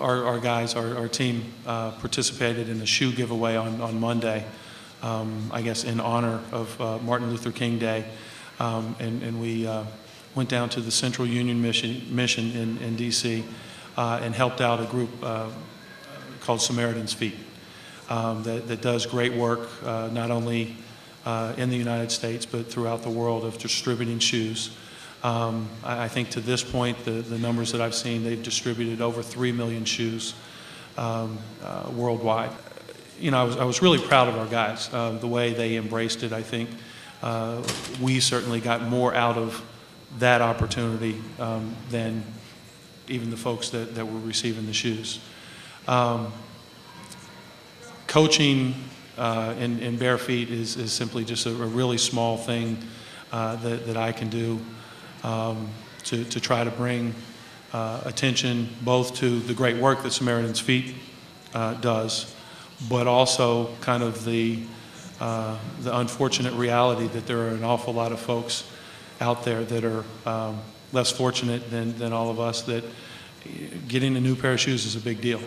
our, our guys, our, our team uh, participated in the shoe giveaway on, on Monday, um, I guess in honor of uh, Martin Luther King Day. Um, and, and we uh, went down to the Central Union Mission, mission in, in D.C. Uh, and helped out a group uh, called Samaritan's Feet um, that, that does great work, uh, not only in the United States, but throughout the world of distributing shoes. Um, I, I think to this point, the, the numbers that I've seen, they've distributed over 3 million shoes um, uh, worldwide. You know, I was, I was really proud of our guys, uh, the way they embraced it. I think uh, we certainly got more out of that opportunity um, than even the folks that, that were receiving the shoes. Um, coaching uh, in, in bare feet is, is simply just a, a really small thing uh, that, that I can do um, to, to try to bring uh, attention both to the great work that Samaritan's Feet uh, does, but also kind of the, uh, the unfortunate reality that there are an awful lot of folks out there that are um, less fortunate than, than all of us that getting a new pair of shoes is a big deal.